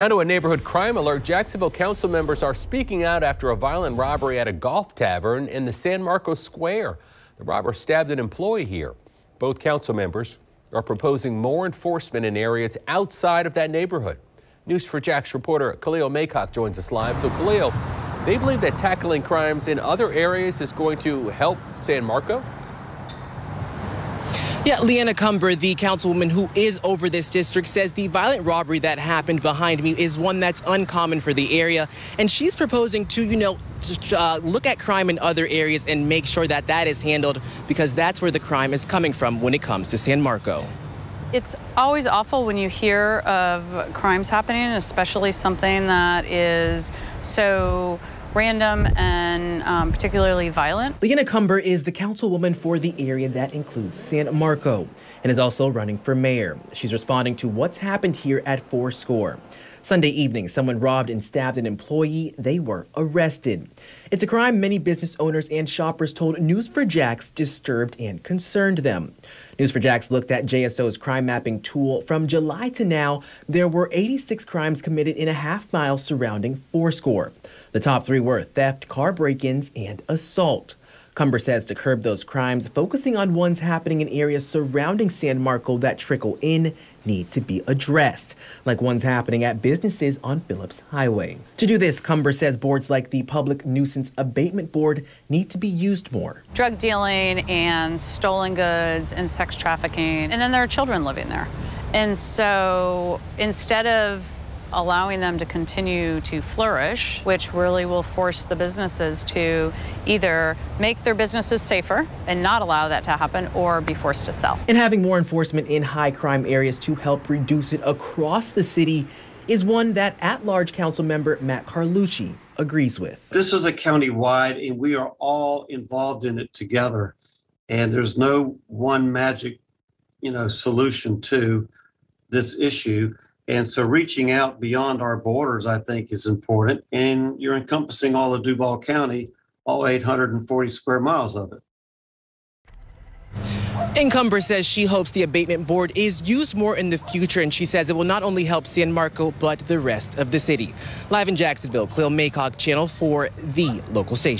Now to a neighborhood crime alert. Jacksonville council members are speaking out after a violent robbery at a golf tavern in the San Marcos Square. The robber stabbed an employee here. Both council members are proposing more enforcement in areas outside of that neighborhood. News4JAX reporter Khalil Maycock joins us live. So Khalil, they believe that tackling crimes in other areas is going to help San Marco? Yeah, LeAnna Cumber, the councilwoman who is over this district, says the violent robbery that happened behind me is one that's uncommon for the area. And she's proposing to, you know, to, uh, look at crime in other areas and make sure that that is handled because that's where the crime is coming from when it comes to San Marco. It's always awful when you hear of crimes happening, especially something that is so random and um, particularly violent. LeAnna Cumber is the councilwoman for the area that includes San Marco and is also running for mayor. She's responding to what's happened here at Fore Score. Sunday evening, someone robbed and stabbed an employee. They were arrested. It's a crime many business owners and shoppers told News4JAX disturbed and concerned them. News4JAX looked at JSO's crime mapping tool. From July to now, there were 86 crimes committed in a half mile surrounding Fore Score. The top three were theft, car break ins, and assault. Cumber says to curb those crimes, focusing on ones happening in areas surrounding San Marco that trickle in need to be addressed, like ones happening at businesses on Phillips Highway. To do this, Cumber says boards like the Public Nuisance Abatement Board need to be used more. Drug dealing and stolen goods and sex trafficking, and then there are children living there. And so instead of allowing them to continue to flourish, which really will force the businesses to either make their businesses safer and not allow that to happen or be forced to sell. And having more enforcement in high crime areas to help reduce it across the city is one that at large council member Matt Carlucci agrees with. This is a county wide, and we are all involved in it together. And there's no one magic, you know, solution to this issue. And so reaching out beyond our borders, I think, is important. And you're encompassing all of Duval County, all 840 square miles of it. Encumber says she hopes the abatement board is used more in the future, and she says it will not only help San Marco, but the rest of the city. Live in Jacksonville, Khalil Maycock, Channel 4, the local station.